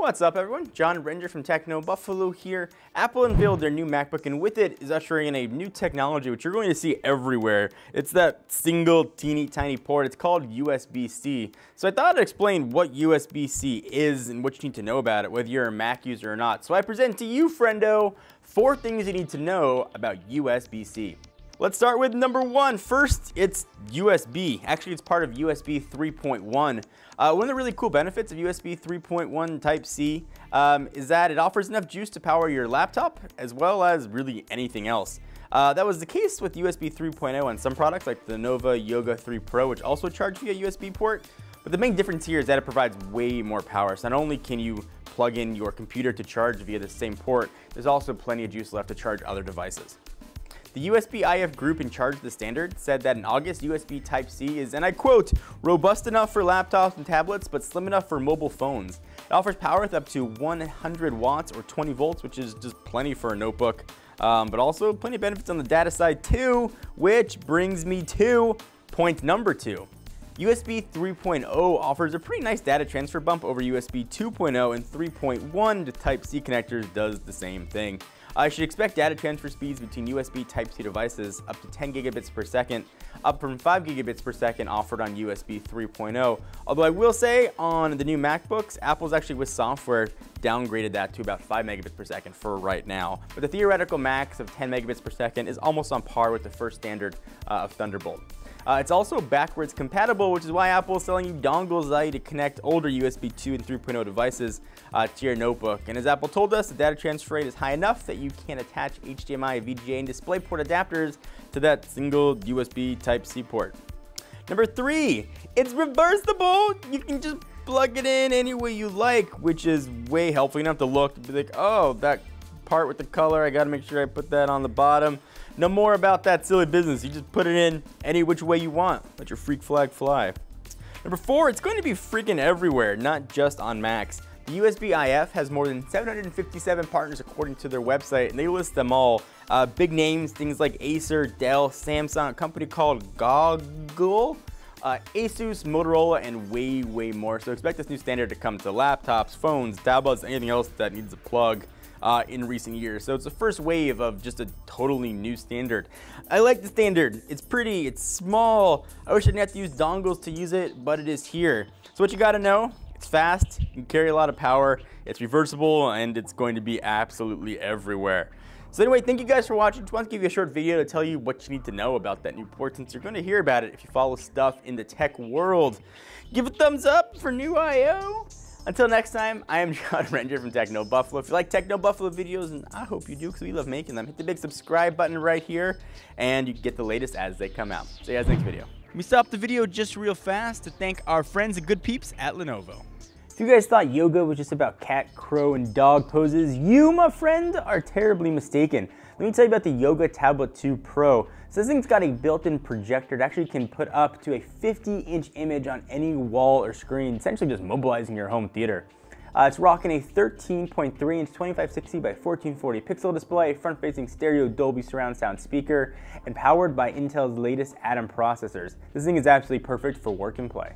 What's up everyone? Jon Rettinger from TechnoBuffalo here. Apple unveiled their new MacBook and with it is ushering in a new technology which you're going to see everywhere. It's that single teeny tiny port. It's called USB-C. So I thought I'd explain what USB-C is and what you need to know about it, whether you're a Mac user or not. So I present to you, friendo, four things you need to know about USB-C. Let's start with number one. First, it's USB. Actually, it's part of USB 3.1. Uh, one of the really cool benefits of USB 3.1 Type-C um, is that it offers enough juice to power your laptop as well as really anything else. Uh, that was the case with USB 3.0 on some products like the Lenovo Yoga 3 Pro, which also charge via USB port. But the main difference here is that it provides way more power. So not only can you plug in your computer to charge via the same port, there's also plenty of juice left to charge other devices. The USB IF group in charge of the standard said that in August, USB Type-C is, and I quote, robust enough for laptops and tablets, but slim enough for mobile phones. It offers power with up to 100 watts or 20 volts, which is just plenty for a notebook, um, but also plenty of benefits on the data side too, which brings me to point number two. USB 3.0 offers a pretty nice data transfer bump over USB 2.0 and 3.1 to Type-C connectors does the same thing. I should expect data transfer speeds between USB Type-C devices up to 10 gigabits per second, up from 5 gigabits per second offered on USB 3.0. Although I will say on the new MacBooks, Apple's actually with software downgraded that to about 5 megabits per second for right now. But the theoretical max of 10 megabits per second is almost on par with the first standard uh, of Thunderbolt. Uh, it's also backwards compatible, which is why Apple is selling you dongles allow you to connect older USB 2 and 3.0 devices uh, to your notebook. And as Apple told us, the data transfer rate is high enough that you can attach HDMI, VGA, and DisplayPort adapters to that single USB Type-C port. Number three, it's reversible. You can just plug it in any way you like, which is way helpful. You don't have to look to be like, oh, that part with the color, I gotta make sure I put that on the bottom. No more about that silly business. You just put it in any which way you want. Let your freak flag fly. Number four, it's going to be freaking everywhere, not just on Macs. The USB IF has more than 757 partners according to their website, and they list them all. Uh, big names, things like Acer, Dell, Samsung, a company called Google, uh, Asus, Motorola, and way, way more. So expect this new standard to come to laptops, phones, tablets, anything else that needs a plug uh, in recent years. So it's the first wave of just a totally new standard. I like the standard. It's pretty, it's small. I wish I didn't have to use dongles to use it, but it is here. So what you gotta know, it's fast, you can carry a lot of power, it's reversible, and it's going to be absolutely everywhere. So anyway, thank you guys for watching. Just want to give you a short video to tell you what you need to know about that new port since you're going to hear about it if you follow stuff in the tech world. Give a thumbs up for new I.O. Until next time, I am Jon Rettinger from TechnoBuffalo. If you like TechnoBuffalo videos, and I hope you do because we love making them, hit the big subscribe button right here and you get the latest as they come out. See you guys next video. We stopped the video just real fast to thank our friends and good peeps at Lenovo. If you guys thought yoga was just about cat, crow, and dog poses, you, my friend, are terribly mistaken. Let me tell you about the Yoga Tablet 2 Pro. So this thing's got a built-in projector. that actually can put up to a 50-inch image on any wall or screen, essentially just mobilizing your home theater. Uh, it's rocking a 13.3 inch 2560 by 1440 pixel display, front facing stereo Dolby surround sound speaker, and powered by Intel's latest Atom processors. This thing is absolutely perfect for work and play.